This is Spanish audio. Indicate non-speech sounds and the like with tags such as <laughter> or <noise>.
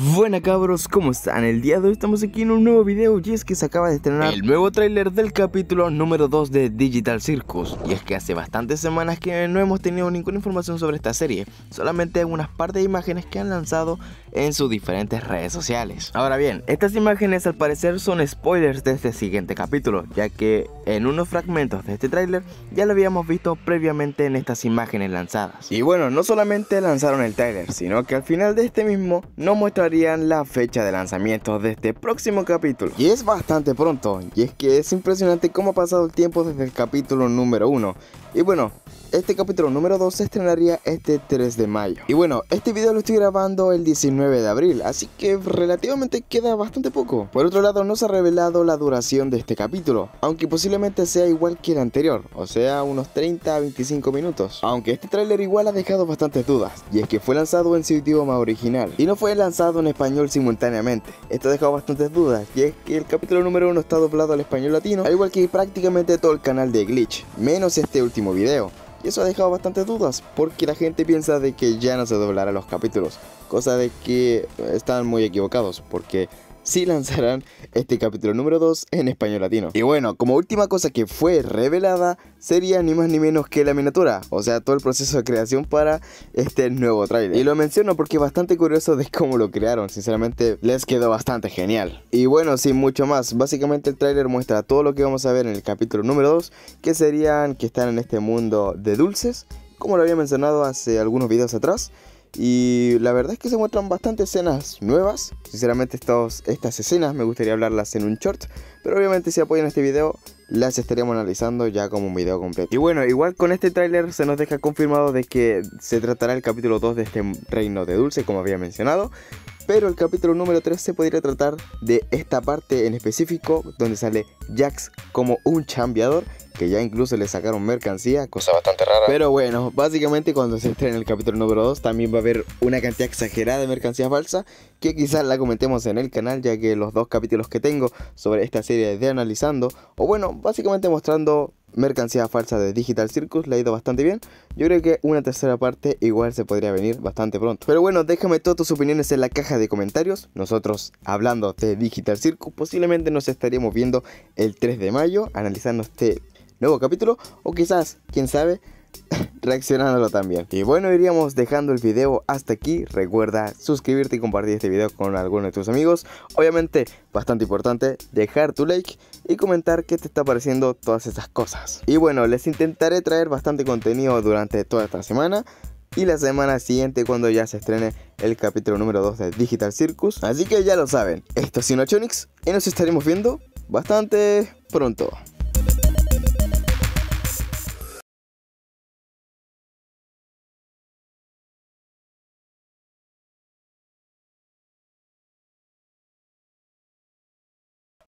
Buena cabros, ¿cómo están? El día de hoy estamos aquí en un nuevo video y es que se acaba de estrenar el nuevo tráiler del capítulo número 2 de Digital Circus. Y es que hace bastantes semanas que no hemos tenido ninguna información sobre esta serie. Solamente unas par de imágenes que han lanzado en sus diferentes redes sociales. Ahora bien, estas imágenes al parecer son spoilers de este siguiente capítulo Ya que en unos fragmentos de este tráiler ya lo habíamos visto previamente en estas imágenes lanzadas. Y bueno, no solamente lanzaron el tráiler, sino que al final de este mismo no la fecha de lanzamiento de este próximo capítulo. Y es bastante pronto, y es que es impresionante cómo ha pasado el tiempo desde el capítulo número 1. Y bueno, este capítulo número 2 se estrenaría este 3 de mayo. Y bueno, este video lo estoy grabando el 19 de abril, así que relativamente queda bastante poco. Por otro lado, no se ha revelado la duración de este capítulo, aunque posiblemente sea igual que el anterior, o sea, unos 30 a 25 minutos. Aunque este tráiler igual ha dejado bastantes dudas, y es que fue lanzado en su idioma original, y no fue lanzado en español simultáneamente. Esto ha dejado bastantes dudas, y es que el capítulo número 1 está doblado al español latino, al igual que prácticamente todo el canal de Glitch, menos este último video. Y eso ha dejado bastantes dudas, porque la gente piensa de que ya no se doblará los capítulos, cosa de que están muy equivocados, porque si lanzarán este capítulo número 2 en español latino. Y bueno, como última cosa que fue revelada, sería ni más ni menos que la miniatura, o sea, todo el proceso de creación para este nuevo trailer. Y lo menciono porque es bastante curioso de cómo lo crearon, sinceramente les quedó bastante genial. Y bueno, sin mucho más, básicamente el trailer muestra todo lo que vamos a ver en el capítulo número 2, que serían que están en este mundo de dulces, como lo había mencionado hace algunos videos atrás. Y la verdad es que se muestran bastantes escenas nuevas. Sinceramente estos, estas escenas me gustaría hablarlas en un short. Pero obviamente si apoyan este video las estaríamos analizando ya como un video completo. Y bueno, igual con este tráiler se nos deja confirmado de que se tratará el capítulo 2 de este reino de dulce como había mencionado pero el capítulo número 3 se podría tratar de esta parte en específico donde sale Jax como un chambeador que ya incluso le sacaron mercancía, cosa bastante rara. Pero bueno, básicamente cuando se estrene el capítulo número 2 también va a haber una cantidad exagerada de mercancía falsa que quizás la comentemos en el canal ya que los dos capítulos que tengo sobre esta serie de analizando o bueno, básicamente mostrando mercancía falsa de Digital Circus, le ha ido bastante bien. Yo creo que una tercera parte igual se podría venir bastante pronto. Pero bueno, déjame todas tus opiniones en la caja de comentarios. Nosotros, hablando de Digital Circus, posiblemente nos estaríamos viendo el 3 de mayo, analizando este nuevo capítulo. O quizás, quién sabe, <laughs> reaccionándolo también. Y bueno, iríamos dejando el video hasta aquí. Recuerda suscribirte y compartir este video con alguno de tus amigos. Obviamente, bastante importante, dejar tu like y comentar qué te está pareciendo todas estas cosas. Y bueno, les intentaré traer bastante contenido durante toda esta semana. Y la semana siguiente cuando ya se estrene el capítulo número 2 de Digital Circus. Así que ya lo saben, esto es Sinochonix y nos estaremos viendo bastante pronto.